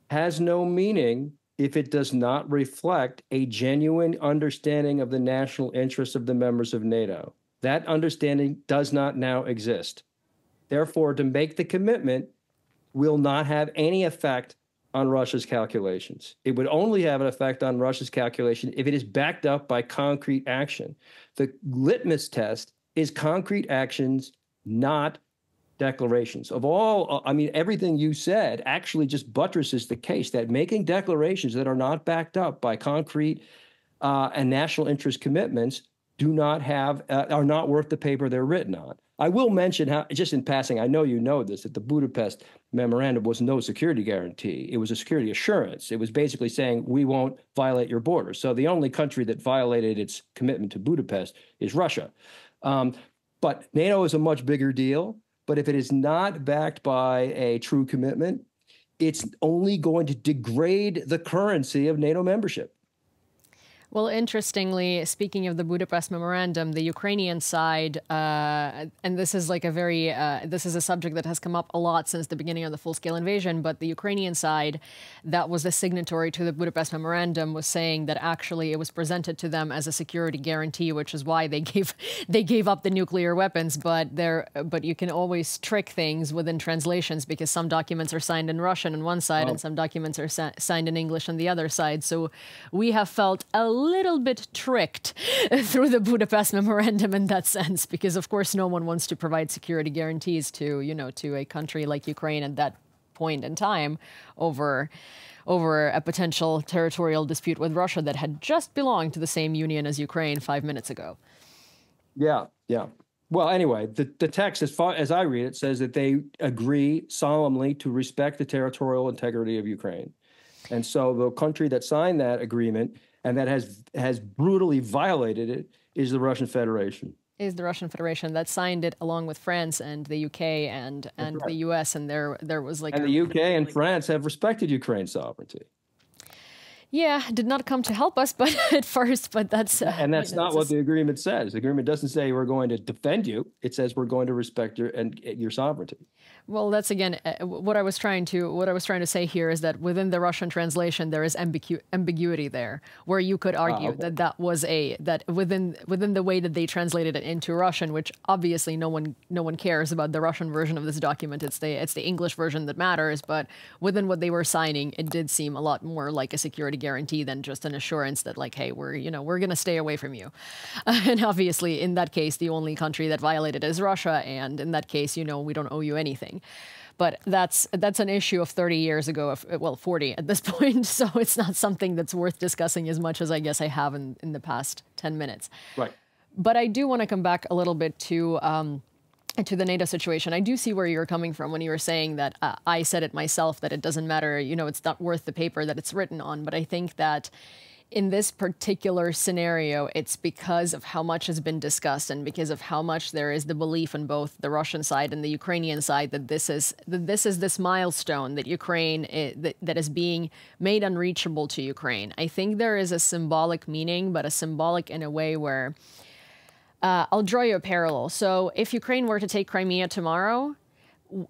has no meaning if it does not reflect a genuine understanding of the national interests of the members of NATO. That understanding does not now exist. Therefore, to make the commitment will not have any effect on Russia's calculations. It would only have an effect on Russia's calculation if it is backed up by concrete action. The litmus test is concrete actions, not declarations. Of all, I mean, everything you said actually just buttresses the case that making declarations that are not backed up by concrete uh, and national interest commitments do not have, uh, are not worth the paper they're written on. I will mention how, just in passing, I know you know this, that the Budapest memorandum was no security guarantee. It was a security assurance. It was basically saying we won't violate your borders. So the only country that violated its commitment to Budapest is Russia. Um, but NATO is a much bigger deal. But if it is not backed by a true commitment, it's only going to degrade the currency of NATO membership. Well, interestingly, speaking of the Budapest Memorandum, the Ukrainian side, uh, and this is like a very, uh, this is a subject that has come up a lot since the beginning of the full-scale invasion, but the Ukrainian side that was the signatory to the Budapest Memorandum was saying that actually it was presented to them as a security guarantee, which is why they <laughs> gave they gave up the nuclear weapons. But there, but you can always trick things within translations because some documents are signed in Russian on one side oh. and some documents are signed in English on the other side. So we have felt a little bit tricked <laughs> through the Budapest Memorandum in that sense, because of course no one wants to provide security guarantees to, you know, to a country like Ukraine at that point in time over over a potential territorial dispute with Russia that had just belonged to the same union as Ukraine five minutes ago. Yeah, yeah. Well, anyway, the, the text, as far as I read it, says that they agree solemnly to respect the territorial integrity of Ukraine. And so the country that signed that agreement and that has has brutally violated it is the Russian Federation. Is the Russian Federation that signed it along with France and the UK and and right. the US and there there was like and the UK and France have respected Ukraine's sovereignty. Yeah, did not come to help us, <laughs> but at first, but that's uh, and that's you know, not what the agreement says. The agreement doesn't say we're going to defend you. It says we're going to respect your and your sovereignty. Well, that's again uh, what I was trying to what I was trying to say here is that within the Russian translation there is ambigu ambiguity there, where you could argue uh, okay. that that was a that within within the way that they translated it into Russian, which obviously no one no one cares about the Russian version of this document. It's the it's the English version that matters. But within what they were signing, it did seem a lot more like a security guarantee than just an assurance that like, hey, we're you know we're gonna stay away from you. <laughs> and obviously, in that case, the only country that violated is Russia, and in that case, you know, we don't owe you anything. But that's that's an issue of 30 years ago of, well 40 at this <laughs> point so it's not something that's worth discussing as much as i guess i have in, in the past 10 minutes. Right. But i do want to come back a little bit to um, to the NATO situation, I do see where you're coming from when you were saying that uh, I said it myself that it doesn't matter, you know, it's not worth the paper that it's written on. But I think that in this particular scenario, it's because of how much has been discussed and because of how much there is the belief on both the Russian side and the Ukrainian side that this is that this is this milestone that Ukraine is, that, that is being made unreachable to Ukraine. I think there is a symbolic meaning, but a symbolic in a way where uh, I'll draw you a parallel. So if Ukraine were to take Crimea tomorrow,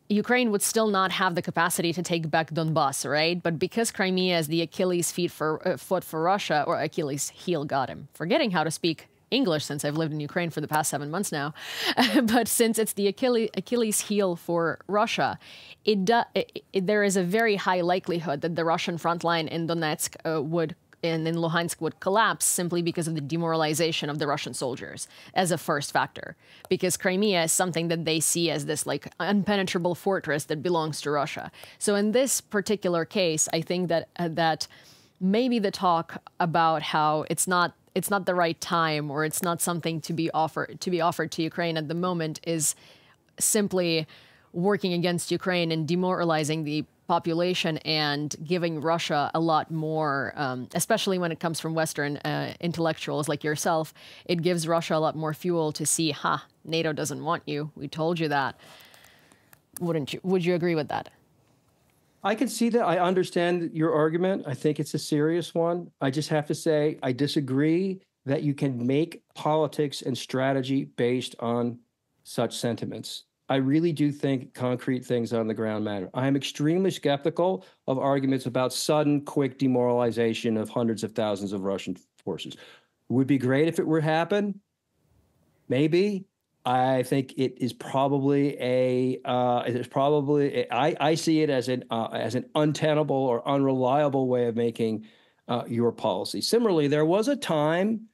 Ukraine would still not have the capacity to take back Donbass, right? But because Crimea is the Achilles feet for uh, foot for Russia, or Achilles heel, got him. Forgetting how to speak English since I've lived in Ukraine for the past seven months now. <laughs> but since it's the Achilles, Achilles heel for Russia, it, do, it, it, there is a very high likelihood that the Russian front line in Donetsk uh, would in, then Luhansk would collapse simply because of the demoralization of the Russian soldiers as a first factor. Because Crimea is something that they see as this like unpenetrable fortress that belongs to Russia. So in this particular case, I think that uh, that maybe the talk about how it's not it's not the right time or it's not something to be offered to be offered to Ukraine at the moment is simply working against Ukraine and demoralizing the population and giving Russia a lot more, um, especially when it comes from Western uh, intellectuals like yourself, it gives Russia a lot more fuel to see, ha, NATO doesn't want you. We told you that. Wouldn't you? Would you agree with that? I can see that. I understand your argument. I think it's a serious one. I just have to say, I disagree that you can make politics and strategy based on such sentiments. I really do think concrete things on the ground matter. I am extremely skeptical of arguments about sudden, quick demoralization of hundreds of thousands of Russian forces. Would be great if it were happen. Maybe. I think it is probably a uh, it is probably I, I see it as an uh, as an untenable or unreliable way of making uh, your policy. Similarly, there was a time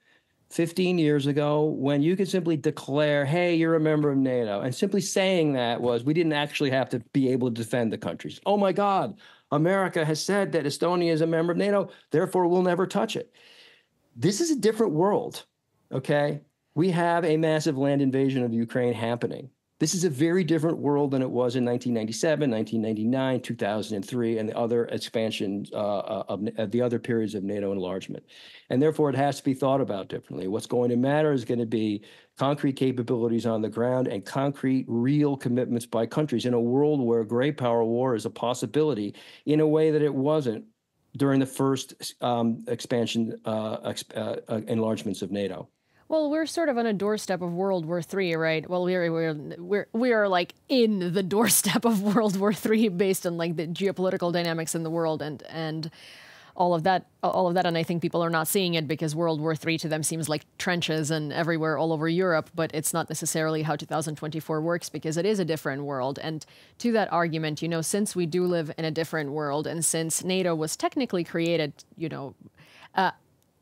15 years ago when you could simply declare, hey, you're a member of NATO. And simply saying that was we didn't actually have to be able to defend the countries. Oh my God, America has said that Estonia is a member of NATO, therefore we'll never touch it. This is a different world, okay? We have a massive land invasion of Ukraine happening. This is a very different world than it was in 1997, 1999, 2003, and the other expansions uh, uh of, of, the other periods of NATO enlargement. And therefore, it has to be thought about differently. What's going to matter is going to be concrete capabilities on the ground and concrete, real commitments by countries in a world where great power war is a possibility in a way that it wasn't during the first um, expansion uh, exp uh, enlargements of NATO. Well, we're sort of on a doorstep of World War III, right? Well, we're we're we're we are like in the <laughs> doorstep of World War III based on like the geopolitical dynamics in the world and and all of that all of that and I think people are not seeing it because World War III to them seems like trenches and everywhere all over Europe, but it's not necessarily how 2024 works because it is a different world. And to that argument, you know, since we do live in a different world and since NATO was technically created, you know, uh,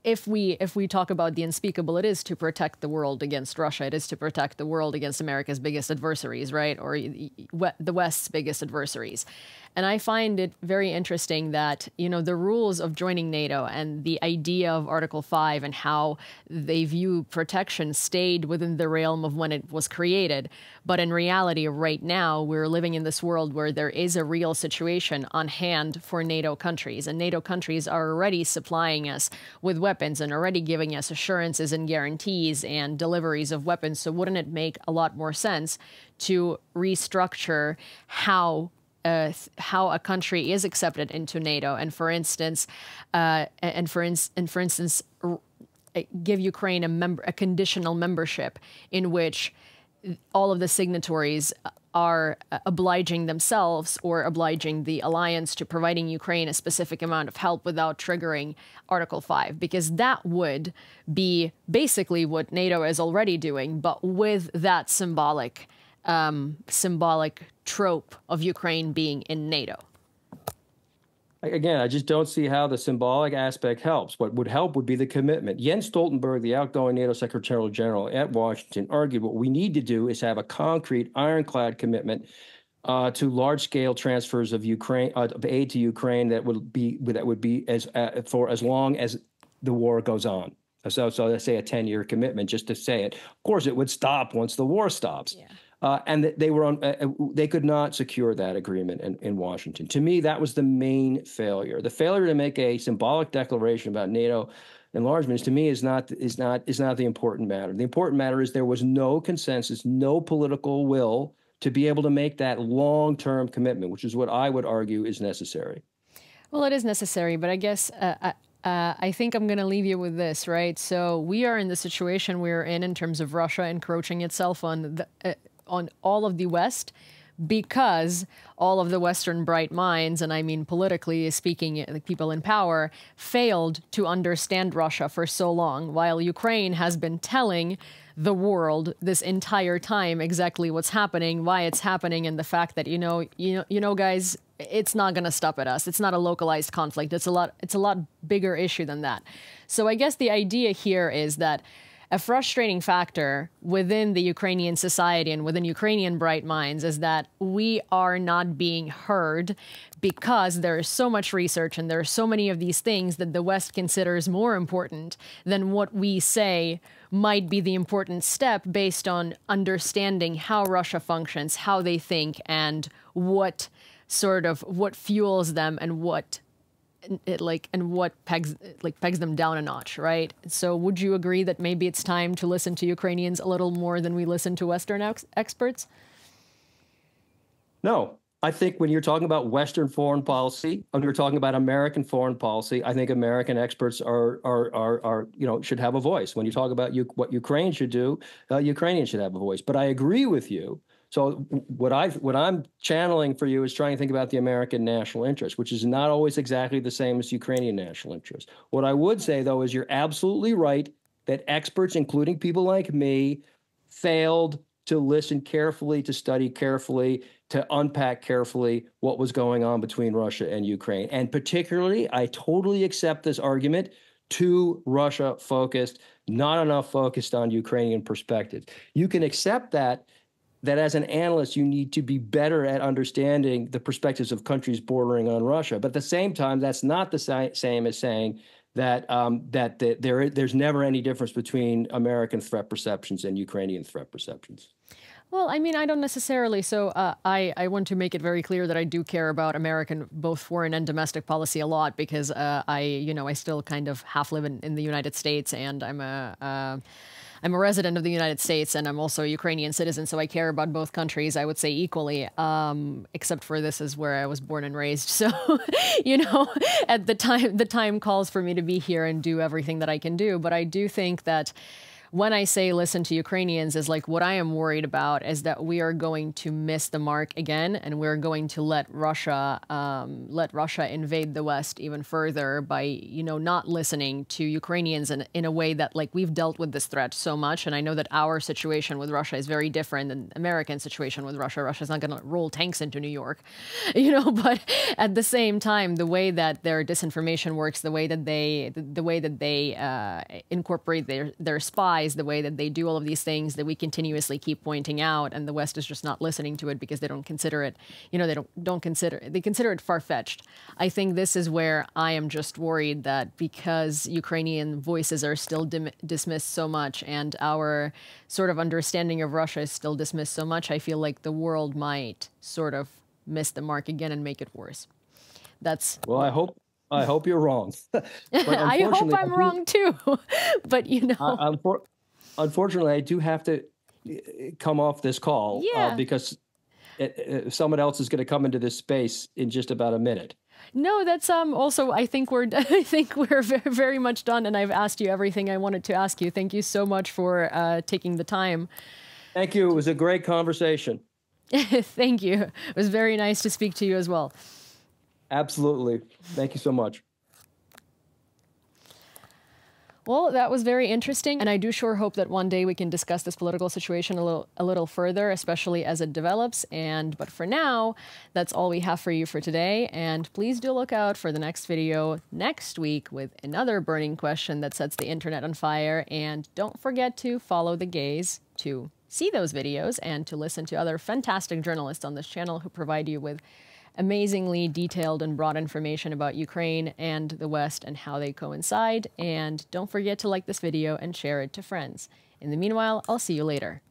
if we if we talk about the unspeakable, it is to protect the world against Russia. It is to protect the world against America's biggest adversaries, right, or the West's biggest adversaries. And I find it very interesting that, you know, the rules of joining NATO and the idea of Article 5 and how they view protection stayed within the realm of when it was created. But in reality, right now, we're living in this world where there is a real situation on hand for NATO countries. And NATO countries are already supplying us with weapons and already giving us assurances and guarantees and deliveries of weapons. So wouldn't it make a lot more sense to restructure how uh, how a country is accepted into NATO, and for instance, uh, and for in, and for instance, give Ukraine a member a conditional membership in which all of the signatories are uh, obliging themselves or obliging the alliance to providing Ukraine a specific amount of help without triggering Article 5, because that would be basically what NATO is already doing, but with that symbolic um, symbolic trope of Ukraine being in NATO. Again, I just don't see how the symbolic aspect helps. What would help would be the commitment. Jens Stoltenberg, the outgoing NATO Secretary General at Washington, argued what we need to do is have a concrete, ironclad commitment uh, to large-scale transfers of Ukraine uh, of aid to Ukraine that would be that would be as uh, for as long as the war goes on. So, so let's say a ten-year commitment, just to say it. Of course, it would stop once the war stops. Yeah. Uh, and they were on. Uh, uh, they could not secure that agreement in, in Washington. To me, that was the main failure. The failure to make a symbolic declaration about NATO enlargements, to me, is not is not is not the important matter. The important matter is there was no consensus, no political will to be able to make that long term commitment, which is what I would argue is necessary. Well, it is necessary, but I guess. Uh, I- uh, I think I'm going to leave you with this, right? So we are in the situation we're in in terms of Russia encroaching itself on the, uh, on all of the West because all of the Western bright minds, and I mean politically speaking, the people in power, failed to understand Russia for so long, while Ukraine has been telling the world this entire time exactly what's happening, why it's happening, and the fact that you know, you know, you know, guys, it's not going to stop at us. It's not a localized conflict. It's a lot. It's a lot bigger issue than that. So I guess the idea here is that a frustrating factor within the Ukrainian society and within Ukrainian bright minds is that we are not being heard because there is so much research and there are so many of these things that the West considers more important than what we say might be the important step based on understanding how Russia functions, how they think, and what sort of what fuels them and what it like and what pegs like pegs them down a notch, right? So would you agree that maybe it's time to listen to Ukrainians a little more than we listen to Western ex experts? No, I think when you're talking about Western foreign policy, when you're talking about American foreign policy, I think American experts are are are, are you know should have a voice. When you talk about you, what Ukraine should do, uh, Ukrainians should have a voice. But I agree with you so what I what I'm channeling for you is trying to think about the American national interest, which is not always exactly the same as Ukrainian national interest. What I would say though is you're absolutely right that experts, including people like me, failed to listen carefully, to study carefully, to unpack carefully what was going on between Russia and Ukraine. And particularly, I totally accept this argument too Russia focused, not enough focused on Ukrainian perspective. You can accept that that as an analyst, you need to be better at understanding the perspectives of countries bordering on Russia. But at the same time, that's not the same as saying that um, that the, there there's never any difference between American threat perceptions and Ukrainian threat perceptions. Well, I mean, I don't necessarily. So uh, I, I want to make it very clear that I do care about American, both foreign and domestic policy a lot because uh, I, you know, I still kind of half live in, in the United States and I'm a. Uh, I'm a resident of the United States and I'm also a Ukrainian citizen, so I care about both countries, I would say equally, um, except for this is where I was born and raised. <laughs> So, you know, at the time, the time calls for me to be here and do everything that I can do. But I do think that when I say listen to Ukrainians is like what I am worried about is that we are going to miss the mark again, and we're going to let Russia um, let Russia invade the West even further by you know not listening to Ukrainians in in a way that like we've dealt with this threat so much, and I know that our situation with Russia is very different than American situation with Russia. Russia's not going to roll tanks into New York, <laughs> you know. <laughs> But at the same time, the way that their disinformation works, the way that they the, way that they uh, incorporate their their spies the way that they do all of these things that we continuously keep pointing out, and the West is just not listening to it because they don't consider it, you know, they don't don't consider they consider it far fetched. I think this is where I am just worried that because Ukrainian voices are still dismissed so much, and our sort of understanding of Russia is still dismissed so much, I feel like the world might sort of miss the mark again and make it worse. That's well. I hope I hope you're wrong. <laughs> <laughs> I hope I'm wrong too. <laughs> but you know, I, unfortunately, I do have to uh, come off this call uh, yeah. uh, because it, it, someone else is going to come into this space in just about a minute. No, that's um also I think we're <laughs> I think we're very much done and I've asked you everything I wanted to ask you. Thank you so much for uh, taking the time. Thank you. It was a great conversation. <laughs> Thank you. It was very nice to speak to you as well. Absolutely. Thank you so much. Well, that was very interesting, and I do sure hope that one day we can discuss this political situation a little a little further, especially as it develops. And but for now, that's all we have for you for today. And please do look out for the next video next week with another burning question that sets the internet on fire. And don't forget to follow the gaze to see those videos and to listen to other fantastic journalists on this channel who provide you with amazingly detailed and broad information about Ukraine and the West and how they coincide. And don't forget to like this video and share it to friends. In the meanwhile, I'll see you later.